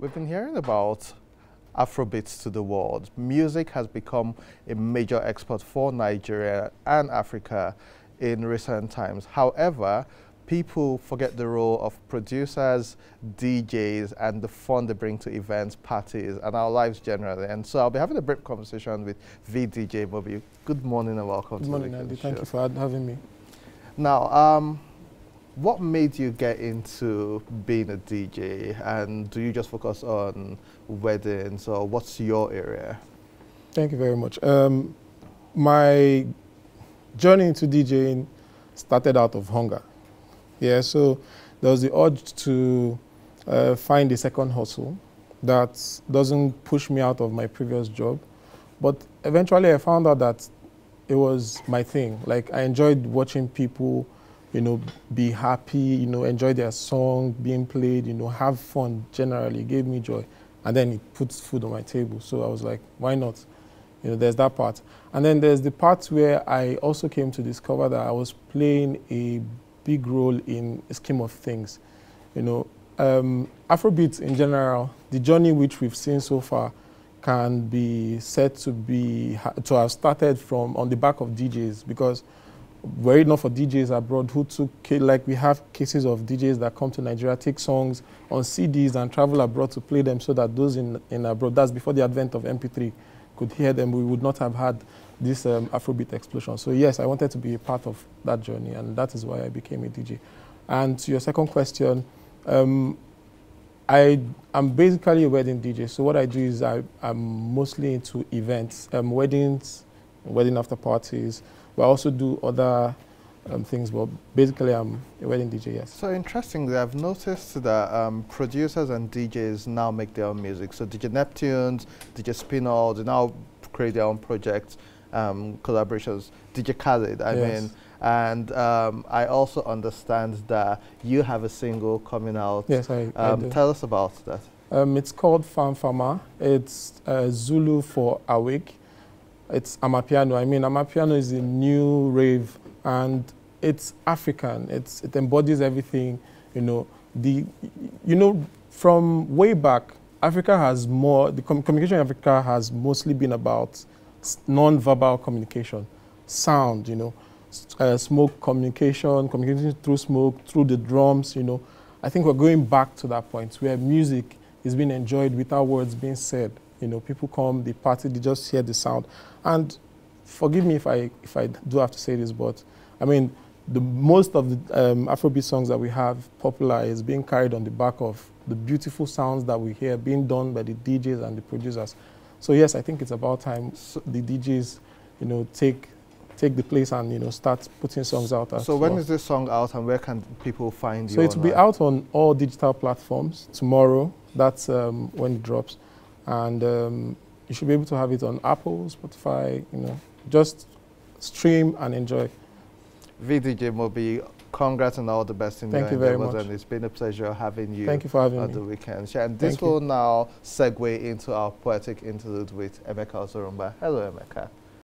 We've been hearing about Afrobeats to the world. Music has become a major export for Nigeria and Africa in recent times. However, people forget the role of producers, DJs, and the fun they bring to events, parties, and our lives generally. And so I'll be having a brief conversation with VDJ Mobi. Good morning and welcome Good to morning, the Andy. show. Thank you for having me. Now, um, what made you get into being a DJ? And do you just focus on weddings or what's your area? Thank you very much. Um, my journey into DJing started out of hunger. Yeah, so there was the urge to uh, find a second hustle that doesn't push me out of my previous job. But eventually I found out that it was my thing. Like I enjoyed watching people, you know, be happy, you know, enjoy their song being played, you know, have fun generally. It gave me joy. And then it puts food on my table. So I was like, why not? You know, there's that part. And then there's the part where I also came to discover that I was playing a big role in a scheme of things. You know, um, Afrobeat in general, the journey which we've seen so far can be said to be to have started from on the back of DJs because were it not for DJs abroad who took like we have cases of DJs that come to Nigeria, take songs on CDs and travel abroad to play them so that those in, in abroad, that's before the advent of MP3, could hear them. We would not have had this um, Afrobeat explosion. So yes, I wanted to be a part of that journey, and that is why I became a DJ. And to your second question, um, I am basically a wedding DJ. So what I do is I, am mostly into events, um, weddings, wedding after parties. But I also do other um, things. But basically, I'm a wedding DJ. Yes. So interestingly, I've noticed that um, producers and DJs now make their own music. So DJ Neptunes, DJ Spinall, they now create their own projects um, collaborations, DJ Khaled, I yes. mean. And um, I also understand that you have a single coming out. Yes, I, I um, do. Tell us about that. Um, it's called Phaphama. It's uh, Zulu for awake. It's Amapiano. I mean, Amapiano is a new rave, and it's African. It's, it embodies everything. You know, the, you know, from way back, Africa has more. The com communication in Africa has mostly been about non-verbal communication, sound, you know, uh, smoke communication, communication through smoke, through the drums, you know. I think we're going back to that point where music is being enjoyed without words being said. You know, people come, they party, they just hear the sound. And forgive me if I, if I do have to say this, but I mean, the most of the um, Afrobeat songs that we have popular is being carried on the back of the beautiful sounds that we hear being done by the DJs and the producers. So yes, I think it's about time the DJs, you know, take take the place and you know start putting songs out. So when well. is this song out and where can people find so you? So it will be out on all digital platforms tomorrow. That's um, when it drops, and um, you should be able to have it on Apple, Spotify. You know, just stream and enjoy. VDJ Mobi, congrats and all the best in Thank your you very much. and it's been a pleasure having you. Thank you for having on me. the weekend. And this Thank will you. now segue into our poetic interlude with Emeka Osorumba. Hello, Emeka.